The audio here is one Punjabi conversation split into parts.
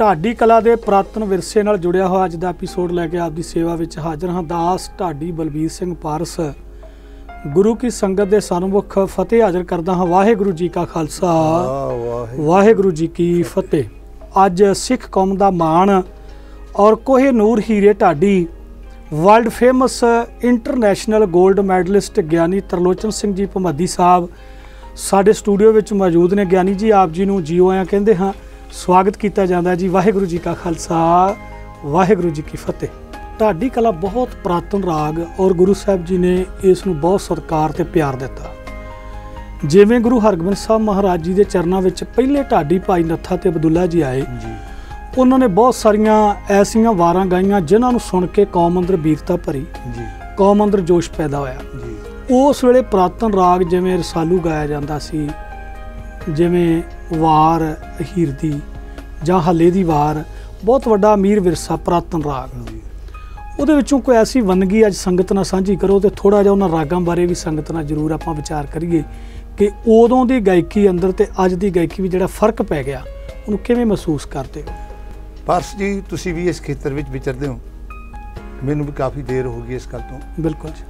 ਢਾਡੀ ਕਲਾ ਦੇ ਪ੍ਰਾਤਨ ਵਿਰਸੇ ਨਾਲ ਜੁੜਿਆ ਹੋਇਆ ਅੱਜ ਦਾ ਐਪੀਸੋਡ ਲੈ ਕੇ ਆਪ ਦੀ ਸੇਵਾ ਵਿੱਚ ਹਾਜ਼ਰ ਹਾਂ ਦਾਸ ਢਾਡੀ ਬਲਬੀਰ ਸਿੰਘ ਪਾਰਸ। ਗੁਰੂ ਕੀ ਸੰਗਤ ਦੇ ਸਨਮੁਖ ਫਤਿਹ ਹਾਜ਼ਰ ਕਰਦਾ ਹਾਂ ਵਾਹਿਗੁਰੂ ਜੀ ਕਾ ਖਾਲਸਾ। ਵਾਹਿਗੁਰੂ। ਜੀ ਕੀ ਫਤਿਹ। ਅੱਜ ਸਿੱਖ ਕੌਮ ਦਾ ਮਾਣ ਔਰ ਕੋਹੇ ਨੂਰ ਹੀਰੇ ਢਾਡੀ ਵਰਲਡ ਫੇਮਸ ਇੰਟਰਨੈਸ਼ਨਲ 골ਡ ਮੈਡਲਿਸਟ ਗਿਆਨੀ ਤਰਲੋਚਨ ਸਿੰਘ ਜੀ ਭਮੱਦੀ ਸਾਹਿਬ ਸਾਡੇ ਸਟੂਡੀਓ ਵਿੱਚ ਮੌਜੂਦ ਨੇ। ਗਿਆਨੀ ਜੀ ਆਪ ਜੀ ਨੂੰ ਜੀਓ ਆਇਆਂ ਕਹਿੰਦੇ ਹਾਂ। ਸਵਾਗਤ ਕੀਤਾ ਜਾਂਦਾ ਜੀ। ਵਾਹਿਗੁਰੂ ਜੀ ਕਾ ਖਾਲਸਾ ਵਾਹਿਗੁਰੂ ਜੀ ਕੀ ਫਤਿਹ। ਢਾਡੀ ਕਲਾ ਬਹੁਤ ਪ੍ਰਾਤਨ ਰਾਗ ਔਰ ਗੁਰੂ ਸਾਹਿਬ ਜੀ ਨੇ ਇਸ ਨੂੰ ਬਹੁਤ ਸਤਿਕਾਰ ਤੇ ਪਿਆਰ ਦਿੱਤਾ। ਜਿਵੇਂ ਗੁਰੂ ਹਰਗੋਬਿੰਦ ਸਾਹਿਬ ਮਹਾਰਾਜ ਜੀ ਦੇ ਚਰਨਾਂ ਵਿੱਚ ਪਹਿਲੇ ਢਾਡੀ ਭਾਈ ਨੱਥਾ ਤੇ ਅਬਦੁੱਲਾ ਜੀ ਆਏ ਜੀ। ਉਹਨਾਂ ਨੇ ਬਹੁਤ ਸਾਰੀਆਂ ਐਸੀਆਂ ਵਾਰਾਂ ਗਾਈਆਂ ਜਿਨ੍ਹਾਂ ਨੂੰ ਸੁਣ ਕੇ ਕੌਮ ਅੰਦਰ ਵੀਰਤਾ ਭਰੀ ਜੀ। ਕੌਮ ਅੰਦਰ ਜੋਸ਼ ਪੈਦਾ ਹੋਇਆ। ਜੀ। ਉਸ ਵੇਲੇ ਪ੍ਰਾਤਨ ਰਾਗ ਜਿਵੇਂ ਰਸਾਲੂ ਗਾਇਆ ਜਾਂਦਾ ਸੀ ਜਿਵੇਂ ਵਾਰ ਹੀਰ ਦੀ ਜਾਂ ਹੱਲੇ ਦੀ ਵਾਰ ਬਹੁਤ ਵੱਡਾ ਅਮੀਰ ਵਿਰਸਾ ਪ੍ਰਾਤਨ ਰਾਗ ਉਹਦੇ ਵਿੱਚੋਂ ਕੋਈ ਐਸੀ ਵੰਨਗੀ ਅੱਜ ਸੰਗਤ ਨਾਲ ਸਾਂਝੀ ਕਰੋ ਤੇ ਥੋੜਾ ਜਿਹਾ ਉਹਨਾਂ ਰਾਗਾਂ ਬਾਰੇ ਵੀ ਸੰਗਤ ਨਾਲ ਜ਼ਰੂਰ ਆਪਾਂ ਵਿਚਾਰ ਕਰੀਏ ਕਿ ਉਦੋਂ ਦੀ ਗਾਇਕੀ ਅੰਦਰ ਤੇ ਅੱਜ ਦੀ ਗਾਇਕੀ ਵਿੱਚ ਜਿਹੜਾ ਫ਼ਰਕ ਪੈ ਗਿਆ ਉਹਨੂੰ ਕਿਵੇਂ ਮਹਿਸੂਸ ਕਰਦੇ ਹੋ? ਪਾਰਸ ਜੀ ਤੁਸੀਂ ਵੀ ਇਸ ਖੇਤਰ ਵਿੱਚ ਵਿਚਰਦੇ ਹੋ। ਮੈਨੂੰ ਵੀ ਕਾਫੀ ਦੇਰ ਹੋ ਗਈ ਇਸ ਗੱਲ ਤੋਂ। ਬਿਲਕੁਲ ਜੀ।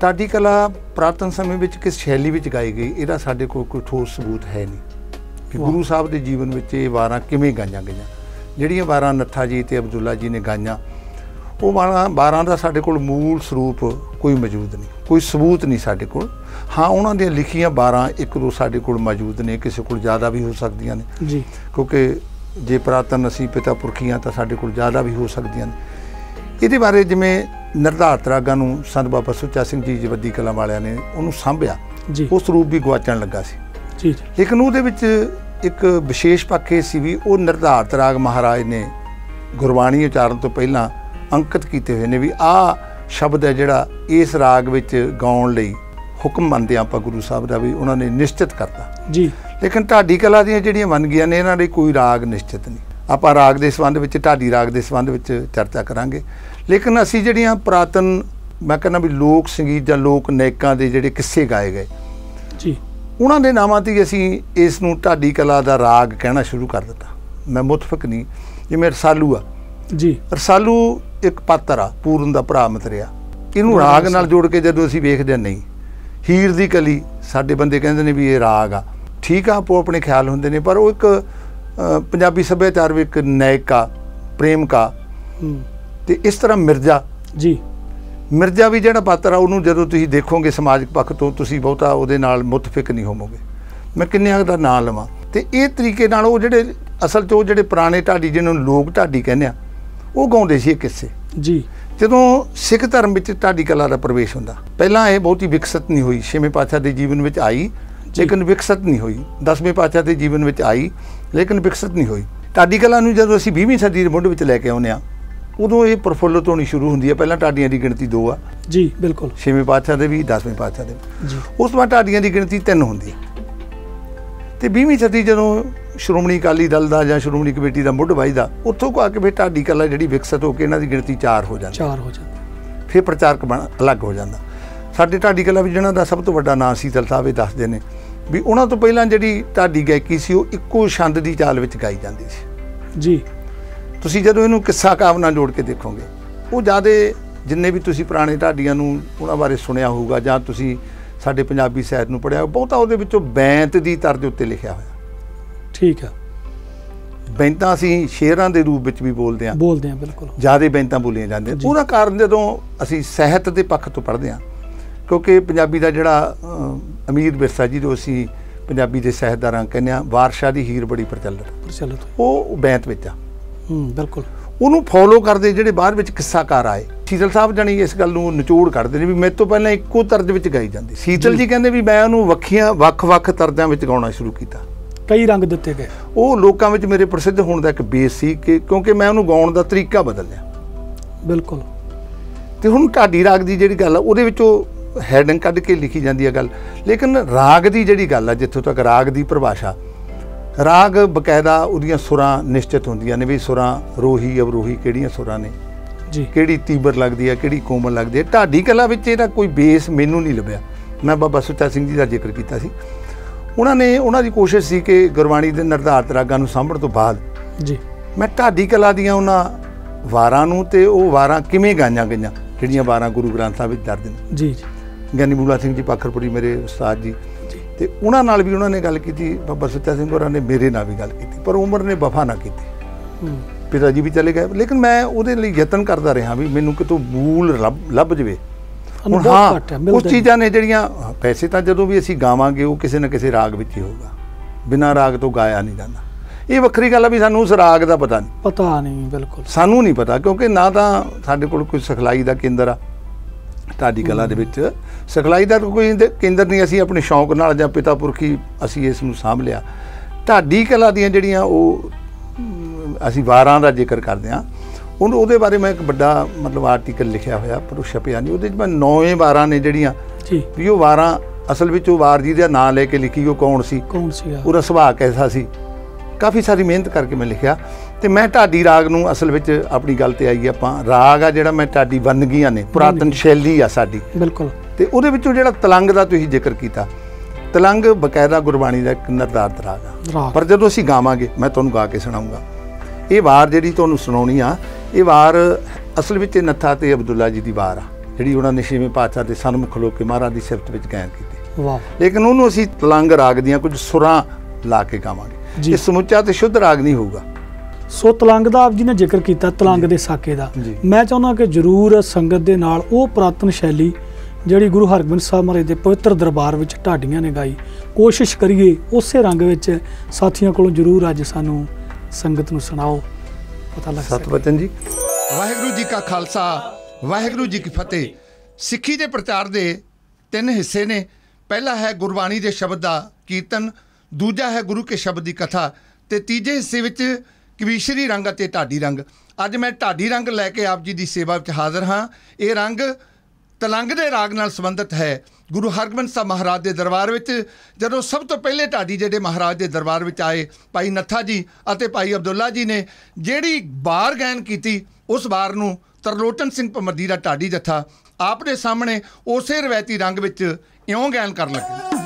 ਟਾਡੀ ਕਲਾ ਪ੍ਰਾਤਨ ਸਮੇਂ ਵਿੱਚ ਕਿਸ ਸ਼ੈਲੀ ਵਿੱਚ ਗਾਈ ਗਈ? ਇਹਦਾ ਸਾਡੇ ਕੋਲ ਕੋਈ ਠੋਸ ਸਬੂਤ ਹੈ ਨਹੀਂ। ਕਿ। ਗੁਰੂ ਸਾਹਿਬ ਦੇ ਜੀਵਨ ਵਿੱਚ ਇਹ ਵਾਰਾਂ ਕਿਵੇਂ ਗਾਈਆਂ ਗਈਆਂ? ਜਿਹੜੀਆਂ ਵਾਰਾਂ ਨੱਥਾ ਜੀ ਤੇ ਅਬਦੁੱਲਾ ਜੀ ਨੇ ਗਾਈਆਂ ਉਹ ਵਾਰਾਂ ਵਾਰਾਂ ਦਾ ਸਾਡੇ ਕੋਲ ਮੂਲ ਸਰੂਪ ਕੋਈ ਮੌਜੂਦ ਨਹੀਂ ਕੋਈ ਸਬੂਤ ਨਹੀਂ ਸਾਡੇ ਕੋਲ। ਹਾਂ ਉਹਨਾਂ ਦੀਆਂ ਲਿਖੀਆਂ ਵਾਰਾਂ ਇੱਕ ਦੋ ਸਾਡੇ ਕੋਲ ਮੌਜੂਦ ਨੇ ਕਿਸੇ ਕੋਲ ਜ਼ਿਆਦਾ ਵੀ ਹੋ ਸਕਦੀਆਂ ਨੇ। ਜੀ। ਕਿਉਂਕਿ ਜੇ ਪ੍ਰਾਤਨ ਅਸੀਂ ਪਿਤਾ ਪੁਰਖੀਆਂ ਤਾਂ ਸਾਡੇ ਕੋਲ ਜ਼ਿਆਦਾ ਵੀ ਹੋ ਸਕਦੀਆਂ ਨੇ। ਇਹਦੇ ਬਾਰੇ ਜਿਵੇਂ ਨਿਰਧਾਰਤ ਰਾਗਾਂ ਨੂੰ ਸੰਤ ਬਾਬਾ ਸੁੱਚਾ ਸਿੰਘ ਜੀ ਜਵੱਦੀ ਕਲਾ ਵਾਲਿਆਂ ਨੇ ਉਹਨੂੰ ਸਾਂਭਿਆ ਜੀ। ਉਹ ਸਰੂਪ ਵੀ ਗਵਾਚਣ ਲੱਗਾ ਸੀ। ਜੀ ਲੇਕਿਨ ਉਹਦੇ ਵਿੱਚ ਇੱਕ ਵਿਸ਼ੇਸ਼ ਪੱਖ ਇਹ ਸੀ ਵੀ ਉਹ ਨਿਰਧਾਰਤ ਰਾਗ ਮਹਾਰਾਜ ਨੇ ਗੁਰਬਾਣੀ ਉਚਾਰਨ ਤੋਂ ਪਹਿਲਾਂ ਅੰਕਿਤ ਕੀਤੇ ਹੋਏ ਨੇ ਵੀ ਆਹ ਸ਼ਬਦ ਹੈ ਜਿਹੜਾ ਇਸ ਰਾਗ ਵਿੱਚ ਗਾਉਣ ਲਈ ਹੁਕਮ ਮੰਨਦੇ ਆਪਾਂ ਗੁਰੂ ਸਾਹਿਬ ਦਾ ਵੀ ਉਹਨਾਂ ਨੇ ਨਿਸ਼ਚਿਤ ਕਰਤਾ। ਜੀ। ਲੇਕਿਨ ਢਾਡੀ ਕਲਾ ਦੀਆਂ ਜਿਹੜੀਆਂ ਵੰਨਗੀਆਂ ਨੇ ਇਹਨਾਂ ਲਈ ਕੋਈ ਰਾਗ ਨਿਸ਼ਚਿਤ ਨਹੀਂ। ਆਪਾਂ ਰਾਗ ਦੇ ਸੰਬੰਧ ਵਿੱਚ ਢਾਡੀ ਰਾਗ ਦੇ ਸੰਬੰਧ ਵਿੱਚ ਚਰਚਾ ਕਰਾਂਗੇ। ਲੇਕਿਨ ਅਸੀਂ ਜਿਹੜੀਆਂ ਪ੍ਰਾਤਨ ਮੈਂ ਕਹਿੰਦਾ ਵੀ ਲੋਕ ਸੰਗੀਤ ਜਾਂ ਲੋਕ ਨਾਇਕਾਂ ਦੇ ਜਿਹੜੇ ਕਿੱਸੇ ਗਾਏ ਗਏ। ਜੀ। ਉਹਨਾਂ ਦੇ ਨਾਮਾਂ ਤੇ ਅਸੀਂ ਇਸ ਨੂੰ ਢਾਡੀ ਕਲਾ ਦਾ ਰਾਗ ਕਹਿਣਾ ਸ਼ੁਰੂ ਕਰ ਦਿੱਤਾ। ਮੈਂ ਮੁਤਫਕ ਨਹੀਂ ਜਿਵੇਂ ਰਸਾਲੂ ਆ। ਜੀ। ਰਸਾਲੂ ਇੱਕ ਪਾਤਰ ਆ ਪੂਰਨ ਦਾ ਭਰਾ ਮਤਰਿਆ। ਇਹਨੂੰ ਰਾਗ। ਨਾਲ ਜੋੜ ਕੇ ਜਦੋਂ ਅਸੀਂ ਵੇਖਦੇ ਹਾਂ ਨਹੀਂ। ਹੀਰ ਦੀ ਕਲੀ ਸਾਡੇ ਬੰਦੇ ਕਹਿੰਦੇ ਨੇ ਵੀ ਇਹ ਰਾਗ ਆ। ਠੀਕ ਆ ਆਪੋ ਆਪਣੇ ਖਿਆਲ ਹੁੰਦੇ ਨੇ ਪਰ ਉਹ ਇੱਕ ਪੰਜਾਬੀ ਸੱਭਿਆਚਾਰ ਵਿੱਚ ਇੱਕ ਨਾਇਕਾ ਪ੍ਰੇਮ ਕਾ ਹੂੰ। ਤੇ ਇਸ ਤਰ੍ਹਾਂ ਮਿਰਜ਼ਾ। ਜੀ। ਮਿਰਜ਼ਾ ਵੀ ਜਿਹੜਾ ਪਾਤਰ ਆ ਉਹਨੂੰ ਜਦੋਂ ਤੁਸੀਂ ਦੇਖੋਗੇ ਸਮਾਜਿਕ ਪੱਖ ਤੋਂ ਤੁਸੀਂ ਬਹੁਤਾ ਉਹਦੇ ਨਾਲ ਮੁਤਫਿਕ ਨਹੀਂ ਹੋਵੋਗੇ। ਮੈਂ ਕਿੰਨਿਆਂ ਦਾ ਨਾਂ ਲਵਾਂ? ਤੇ ਇਹ ਤਰੀਕੇ ਨਾਲ ਉਹ ਜਿਹੜੇ ਅਸਲ 'ਚ ਉਹ ਜਿਹੜੇ ਪੁਰਾਣੇ ਢਾਡੀ ਜਿਹਨਾਂ ਲੋਕ ਢਾਡੀ ਕਹਿੰਦੇ ਆ ਉਹ ਗਾਉਂਦੇ ਸੀ ਇਹ ਕਿੱਸੇ? ਜੀ। ਜਦੋਂ ਸਿੱਖ ਧਰਮ ਵਿੱਚ ਢਾਡੀ ਕਲਾ ਦਾ ਪ੍ਰਵੇਸ਼ ਹੁੰਦਾ ਪਹਿਲਾਂ ਇਹ ਬਹੁਤੀ ਵਿਕਸਿਤ ਨਹੀਂ ਹੋਈ। ਛੇਵੇਂ ਪਾਤਸ਼ਾਹ ਦੇ ਜੀਵਨ ਵਿੱਚ ਆਈ ਲੇਕਿਨ ਵਿਕਸਿਤ ਨਹੀਂ ਹੋਈ। ਦਸਵੇਂ ਪਾਤਸ਼ਾਹ ਦੇ ਜੀਵਨ ਵਿੱਚ ਆਈ ਲੇਕਿਨ ਵਿਕਸਿਤ ਨਹੀਂ ਹੋਈ। ਢਾਡੀ ਕਲਾ ਨੂੰ ਜਦੋਂ ਅਸੀਂ 20ਵੀਂ ਸਦੀ ਦੇ ਮੁੱਢ ਵਿੱਚ ਲੈ ਕੇ ਆਉਂਦੇ ਆ ਉਦੋਂ ਇਹ ਪ੍ਰਫੁੱਲਤ ਹੋਣੀ ਸ਼ੁਰੂ ਹੁੰਦੀ ਹੈ ਪਹਿਲਾਂ ਢਾਡੀਆਂ ਦੀ ਗਿਣਤੀ 2 ਆ। ਜੀ ਬਿਲਕੁਲ। ਛੇਵੇਂ ਪਾਤਸ਼ਾਹ ਦੇ ਵੀ 10ਵੇਂ ਪਾਤਸ਼ਾਹ ਦੇ ਵੀ। ਜੀ। ਉਸ ਤੋਂ ਬਾਅਦ ਢਾਡੀਆਂ ਦੀ ਗਿਣਤੀ 3 ਹੁੰਦੀ ਹੈ। ਤੇ 20ਵੀਂ ਸਦੀ ਜਦੋਂ ਸ਼੍ਰੋਮਣੀ ਅਕਾਲੀ ਦਲ ਦਾ ਜਾਂ ਸ਼੍ਰੋਮਣੀ ਕਮੇਟੀ ਦਾ ਮੁੱਢ ਵੱਜਦਾ ਉੱਥੋਂ ਕੋ ਆ ਕੇ ਫਿਰ ਢਾਡੀ ਕਲਾ ਜਿਹੜੀ ਵਿਕਸਿਤ ਹੋ ਕੇ ਇਹਨਾਂ ਦੀ ਗਿਣਤੀ 4 ਹੋ ਜਾਂਦੀ। ਚਾਰ ਹੋ ਜਾਂਦੇ। ਫਿਰ ਪ੍ਰਚਾਰਕ ਬਣ ਅਲੱਗ ਹੋ ਜਾਂਦਾ। ਸਾਡੇ ਢਾਡੀ ਕਲਾ ਵੀ ਜਿਹਨਾਂ ਦਾ ਸਭ ਤੋਂ ਵੱਡਾ ਨਾਂ ਸੀਤਲ ਸਾਹਿਬ ਇਹ ਦੱਸਦੇ ਨੇ ਵੀ ਉਹਨਾਂ ਤੋਂ ਪਹਿਲਾਂ ਜਿਹੜੀ ਢਾਡੀ ਗਾਇਕੀ ਸੀ ਉਹ ਇੱਕੋ ਛੰਦ ਦੀ ਚਾਲ ਵਿੱਚ ਗਾਈ ਜਾਂਦੀ ਸੀ। ਜੀ। ਤੁਸੀਂ ਜਦੋਂ ਇਹਨੂੰ ਕਿੱਸਾ ਕਾਵ ਨਾਲ ਜੋੜ ਕੇ ਦੇਖੋਗੇ ਉਹ ਜਿਆਦੇ ਜਿੰਨੇ ਵੀ ਤੁਸੀਂ ਪੁਰਾਣੇ ਢਾਡੀਆਂ ਨੂੰ ਉਹਨਾਂ ਬਾਰੇ ਸੁਣਿਆ ਹੋਊਗਾ ਜਾਂ ਤੁਸੀਂ ਸਾਡੇ ਪੰਜਾਬੀ ਸਾਹਿਤ ਨੂੰ ਪੜਿਆ ਬਹੁਤਾ ਉਹਦੇ ਵਿੱਚੋਂ ਬੈਂਤ ਦੀ ਤਰਜ਼ ਉੱਤੇ ਲਿਖਿਆ ਹੋਇਆ। ਠੀਕ ਆ। ਬੈਂਤਾਂ ਅਸੀਂ ਸ਼ੇਰਾਂ ਦੇ ਰੂਪ ਵਿੱਚ ਵੀ ਬੋਲਦੇ ਹਾਂ। ਬੋਲਦੇ ਆ ਬਿਲਕੁਲ। ਜ਼ਿਆਦਾ ਬੈਂਤਾਂ ਬੋਲੀਆਂ ਜਾਂਦੀਆਂ। ਜੀ। ਉਹਦਾ ਕਾਰਨ ਜਦੋਂ ਅਸੀਂ ਸਾਹਿਤ ਦੇ ਪੱਖ ਤੋਂ ਪੜ੍ਹਦੇ ਹਾਂ ਕਿਉਂਕਿ ਪੰਜਾਬੀ ਦਾ ਜਿਹੜਾ ਅਮੀਰ ਵਿਰਸਾ ਜਿਹਨੂੰ ਅਸੀਂ ਪੰਜਾਬੀ ਦੇ ਸਾਹਿਤਦਾਰਾਂ ਕਹਿੰਦੇ ਆ ਵਾਰਸ਼ਾ ਦੀ ਹੀਰ ਬੜੀ ਪ੍ਰਚਲਿਤ। ਪ੍ਰਚਲਿਤ। ਉਹ ਬੈਂਤ ਵਿੱਚ ਆ। ਹੂੰ ਬਿਲਕੁਲ। ਉਹਨੂੰ ਫੋਲੋ ਕਰਦੇ ਜਿਹੜੇ ਬਾਅਦ ਵਿੱਚ ਕਿੱਸਾਕਾਰ ਆਏ। ਸ਼ੀਤਲ ਸਾਹਿਬ ਜਾਨੀ ਇਸ ਗੱਲ ਨੂੰ ਨਿਚੋੜ ਕੱਢਦੇ ਨੇ ਵੀ ਮੇਰੇ ਤੋਂ ਪਹਿਲਾਂ ਇੱਕੋ ਤਰਜ਼ ਵਿੱਚ ਗਾਈ ਜਾਂਦੀ। ਸ਼ੀਤਲ ਜੀ। ਜੀ ਕਹਿੰਦੇ ਵੀ ਮੈਂ ਉਹਨੂੰ ਵੱਖੀਆਂ ਵੱਖ-ਵੱਖ ਤਰਜ਼ਾਂ ਵਿੱਚ ਗਾਉਣਾ ਸ਼ੁਰੂ ਕੀਤਾ। ਕਈ ਰੰਗ ਦਿੱਤੇ ਗਏ। ਉਹ ਲੋਕਾਂ ਵਿੱਚ ਮੇਰੇ ਪ੍ਰਸਿੱਧ ਹੋਣ ਦਾ ਇੱਕ ਬੇਸ ਸੀ ਕਿ ਕਿਉਂਕਿ ਮੈਂ ਉਹਨੂੰ ਗਾਉਣ ਦਾ ਤਰੀਕਾ ਬਦਲ ਲਿਆ ਬਿਲਕੁਲ। ਤੇ ਹੁਣ ਢਾਡੀ ਰਾਗ ਦੀ ਜਿਹੜੀ ਗੱਲ ਆ ਉਹਦੇ ਵਿੱਚੋਂ ਹੈਡਿੰਗ ਕੱਢ ਕੇ ਲਿਖੀ ਜਾਂਦੀ ਹੈ ਗੱਲ। ਲੇਕਿਨ ਰਾਗ ਦੀ ਜਿਹੜੀ ਗੱਲ ਆ ਜਿੱਥੋਂ ਤੱਕ ਰਾਗ ਦੀ ਪਰਿਭਾਸ਼ਾ ਰਾਗ ਬਕਾਇਦਾ ਉਹਦੀਆਂ ਸੁਰਾਂ ਨਿਸ਼ਚਿਤ ਹੁੰਦੀਆਂ ਨੇ ਵੀ ਸੁਰਾਂ ਰੋਹੀ ਅਵਰੋਹੀ ਕਿਹੜੀਆਂ ਸੁਰਾਂ ਨੇ? ਜੀ। ਕਿਹੜੀ ਤੀਬਰ ਲੱਗਦੀ ਹੈ ਕਿਹੜੀ ਕੋਮਲ ਲੱਗਦੀ ਹੈ ਢਾਡੀ ਕਲਾ ਵਿੱਚ ਇਹਦਾ ਕੋਈ ਬੇਸ ਮੈਨੂੰ ਨਹੀਂ ਲੱਭਿਆ। ਮੈਂ ਬਾਬਾ ਸੁੱਚਾ ਸਿੰਘ ਜੀ ਦਾ ਜ਼ਿਕਰ ਕੀਤਾ ਸੀ। ਉਹਨਾਂ ਨੇ ਉਹਨਾਂ ਦੀ ਕੋਸ਼ਿਸ਼ ਸੀ ਕਿ ਗੁਰਬਾਣੀ ਦੇ ਨਿਰਧਾਰਤ ਰਾਗਾਂ ਨੂੰ ਸਾਂਭਣ ਤੋਂ ਬਾਅਦ ਜੀ। ਮੈਂ ਢਾਡੀ ਕਲਾ ਦੀਆਂ ਉਹਨਾਂ ਵਾਰਾਂ ਨੂੰ ਤੇ ਉਹ ਵਾਰਾਂ ਕਿਵੇਂ ਗਾਈਆਂ ਗਈਆਂ ਜਿਹੜੀਆਂ ਵਾਰਾਂ ਗੁਰੂ ਗ੍ਰੰਥ ਸਾਹਿਬ ਵਿੱਚ ਦਰਜ ਨੇ? ਜੀ ਜੀ। ਗਿਆਨੀ ਬੂਲਾ ਸਿੰਘ ਜੀ ਪਾਖਰਪੁਰੀ ਮੇਰੇ ਉਸਤਾਦ ਜੀ ਜੀ ਤੇ ਉਹਨਾਂ ਨਾਲ ਵੀ ਉਹਨਾਂ ਨੇ ਗੱਲ ਕੀਤੀ ਬਾਬਾ ਸੱਚਾ ਸਿੰਘ ਹੋਰਾਂ ਨੇ ਮੇਰੇ ਨਾਲ ਵੀ ਗੱਲ ਕੀਤੀ ਪਰ ਉਮਰ ਨੇ ਵਫਾ ਨਾ ਕੀਤੀ। ਪਿਤਾ ਜੀ ਵੀ ਚਲੇ ਗਏ ਲੇਕਿਨ ਮੈਂ ਉਹਦੇ ਲਈ ਯਤਨ ਕਰਦਾ ਰਿਹਾ ਵੀ ਮੈਨੂੰ ਕਿਤੋਂ ਬੂਲ ਲੱਭ- ਜਵੇ। ਹੁਣ ਹਾਂ ਨਹੀਂ। ਚੀਜ਼ਾਂ ਨੇ ਜਿਹੜੀਆਂ ਪੈਸੇ ਤਾਂ ਜਦੋਂ ਵੀ ਅਸੀਂ ਗਾਵਾਂਗੇ ਉਹ ਕਿਸੇ ਨਾ ਕਿਸੇ ਰਾਗ ਵਿੱਚ ਹੀ ਹੋਊਗਾ। ਬਿਨਾਂ ਰਾਗ ਤੋਂ ਗਾਇਆ ਨਹੀਂ ਜਾਂਦਾ। ਇਹ ਵੱਖਰੀ ਗੱਲ ਆ ਵੀ ਸਾਨੂੰ ਉਸ ਰਾਗ ਦਾ ਪਤਾ ਨਹੀਂ। ਪਤਾ ਨਹੀਂ ਬਿਲਕੁਲ। ਸਾਨੂੰ ਨਹੀਂ ਪਤਾ ਕਿਉਂਕਿ ਨਾ ਤਾਂ ਸਾਡੇ ਕੋਲ ਕੋਈ ਸਿਖਲਾਈ ਦਾ ਕੇਂਦਰ ਆ। ਢਾਡੀ ਕਲਾ ਦੇ ਵਿੱਚ। ਸਿਖਲਾਈ ਦਾ ਕੋਈ ਕੇਂਦਰ ਨਹੀਂ ਅਸੀਂ ਆਪਣੇ ਸ਼ੌਂਕ ਨਾਲ ਜਾਂ ਪਿਤਾ ਪੁਰਖੀ ਅਸੀਂ ਇਸ ਨੂੰ ਸਾਂਭ ਲਿਆ। ਢਾਡੀ ਕਲਾ ਦੀਆਂ ਜਿਹੜੀਆਂ ਉਹ ਅਸੀਂ ਵਾਰਾਂ ਦਾ ਜ਼ਿਕਰ ਕਰਦੇ ਹਾਂ। ਉਹਨੂੰ ਉਹਦੇ ਬਾਰੇ ਮੈਂ ਇੱਕ ਵੱਡਾ ਮਤਲਬ ਆਰਟੀਕਲ ਲਿਖਿਆ ਹੋਇਆ ਪਰ ਉਹ ਛਪਿਆ ਨਹੀਂ। ਉਹਦੇ 'ਚ ਮੈਂ ਨੌਵੇਂ ਵਾਰਾਂ ਨੇ ਜਿਹੜੀਆਂ ਜੀ। ਵੀ ਉਹ ਵਾਰਾਂ ਅਸਲ ਵਿੱਚ ਉਹ ਵਾਰ ਜੀ ਦਾ ਨਾਂ ਲੈ ਕੇ ਲਿਖੀ ਉਹ ਕੌਣ ਸੀ? ਕੌਣ ਸੀਗਾ? ਉਹਦਾ ਸੁਭਾਅ ਕੈਸਾ ਸੀ? ਕਾਫੀ ਸਾਰੀ ਮਿਹਨਤ ਕਰਕੇ ਮੈਂ ਲਿਖਿਆ। ਤੇ ਮੈਂ ਢਾਡੀ ਰਾਗ ਨੂੰ ਅਸਲ ਵਿੱਚ ਆਪਣੀ ਗੱਲ ਤੇ ਆਈ ਆਪਾਂ। ਰਾਗ ਆ ਜਿਹੜਾ ਮੈਂ ਢਾਡੀ ਵੰਨਗੀਆਂ ਨੇ ਪੁਰਾਤਨ ਸ਼ੈਲੀ ਆ ਸਾਡੀ। ਬਿਲਕੁਲ। ਤੇ ਉਹਦੇ ਵਿੱਚੋਂ ਜਿਹੜਾ ਤਲੰਗ ਦਾ ਤੁਸੀਂ ਜ਼ਿਕਰ ਕੀਤਾ ਤਲੰਗ ਬਕਾਇਦਾ ਗੁਰਬਾਣੀ ਦਾ ਇੱਕ ਨਿਰਧਾਰਤ ਰਾਗ ਆ। ਪਰ ਜਦੋਂ ਅਸੀਂ ਗਾਵਾਂਗੇ ਮੈਂ ਤੁਹਾਨੂੰ ਗਾ ਕੇ ਸੁਣਾਉਂਗਾ। ਇਹ ਵਾਰ ਜਿਹੜੀ ਤੁਹਾਨੂੰ ਸੁਣਾਉਣੀ ਆ ਇਹ ਵਾਰ ਅਸਲ ਵਿੱਚ ਨੱਥਾ ਤੇ ਅਬਦੁੱਲਾ ਜੀ ਦੀ ਵਾਰ ਆ ਜਿਹੜੀ ਉਹਨਾਂ ਨੇ ਛੇਵੇਂ ਪਾਤਸ਼ਾਹ ਦੇ ਸਨਮੁਖ ਖਲੋ ਕੇ ਮਹਾਰਾਜ ਦੀ ਸਿਫਤ ਵਿੱਚ ਗਾਇਨ ਕੀਤੀ। ਵਾਹ। ਲੇਕਿਨ ਉਹਨੂੰ ਅਸੀਂ ਤਲੰਗ ਰਾਗ ਦੀਆਂ ਕੁਝ ਸੁਰਾਂ ਲਾ ਕੇ ਗਾਵਾਂਗੇ। ਇਹ ਸਮੁੱਚਾ ਤੇ ਸ਼ੁੱਧ ਰਾਗ ਨਹੀਂ ਹੋਊਗਾ। ਸੋ ਤਲੰਗ ਦਾ ਆਪ ਜੀ ਨੇ ਜ਼ਿਕਰ ਕੀਤਾ ਤਲੰਗ ਦੇ ਸਾਕੇ ਦਾ। ਮੈਂ ਚਾਹੁੰਦਾ ਕਿ ਜਰੂਰ ਸੰਗਤ ਦੇ ਨਾਲ ਉਹ ਪੁਰਾਤਨ ਸ਼ੈਲੀ ਜਿਹੜੀ ਗੁਰੂ ਹਰਗੋਬਿੰਦ ਸਾਹਿਬ ਮਹਾਰਾਜ ਦੇ ਪਵਿੱਤਰ ਦਰਬਾਰ ਵਿੱਚ ਢਾਡੀਆਂ ਨੇ ਗਾਈ ਕੋਸ਼ਿਸ਼ ਕਰੀਏ ਉਸੇ ਰੰਗ ਵਿੱਚ ਸਾਥੀਆਂ ਕੋਲੋਂ ਜਰੂਰ ਅੱਜ ਸਾਨੂੰ ਸੰਗਤ ਨੂੰ ਸੁਣਾਓ ਪਤਾ ਲੱਗ ਸਕੇ। ਸਤਵਚਨ ਜੀ। ਵਾਹਿਗੁਰੂ ਜੀ ਕਾ ਖਾਲਸਾ ਵਾਹਿਗੁਰੂ ਜੀ ਕੀ ਫਤਿਹ। ਸਿੱਖੀ ਦੇ ਪ੍ਰਚਾਰ ਦੇ ਤਿੰਨ ਹਿੱਸੇ ਨੇ। ਪਹਿਲਾ ਹੈ ਗੁਰਬਾਣੀ ਦੇ ਸ਼ਬਦ ਦਾ ਕੀਰਤਨ ਦੂਜਾ ਹੈ ਗੁਰੂ ਕੇ ਸ਼ਬਦ ਦੀ ਕਥਾ ਤੇ ਤੀਜੇ ਹਿੱਸੇ ਵਿੱਚ ਕਵੀਸ਼ਰੀ ਰੰਗ ਅਤੇ ਢਾਡੀ ਰੰਗ। ਅੱਜ ਮੈਂ ਢਾਡੀ ਰੰਗ ਲੈ ਕੇ ਆਪ ਜੀ ਦੀ ਸੇਵਾ ਵਿੱਚ ਹਾਜ਼ਰ ਹਾਂ। ਇਹ ਰੰਗ ਤਲੰਗ ਦੇ ਰਾਗ ਨਾਲ ਸੰਬੰਧਿਤ ਹੈ। ਗੁਰੂ ਹਰਗੋਬਿੰਦ ਸਾਹਿਬ ਮਹਾਰਾਜ ਦੇ ਦਰਬਾਰ ਵਿੱਚ ਜਦੋਂ ਸਭ ਤੋਂ ਪਹਿਲੇ ਢਾਡੀ ਜਿਹੜੇ ਮਹਾਰਾਜ ਦੇ ਦਰਬਾਰ ਵਿੱਚ ਆਏ ਭਾਈ ਨੱਥਾ ਜੀ ਅਤੇ ਭਾਈ ਅਬਦੁੱਲਾ ਜੀ ਨੇ ਜਿਹੜੀ ਬਾਰ ਗਾਇਨ ਕੀਤੀ, ਉਸ ਬਾਰ ਨੂੰ ਤਰਲੋਚਨ ਸਿੰਘ ਪਮਰਦੀ ਦਾ ਢਾਡੀ ਜੱਥਾ, ਆਪ ਦੇ ਸਾਹਮਣੇ ਉਸੇ ਰਵਾਇਤੀ ਰੰਗ ਵਿੱਚ ਇਉਂ ਗਾਇਨ ਕਰਨ ਲੱਗੇ।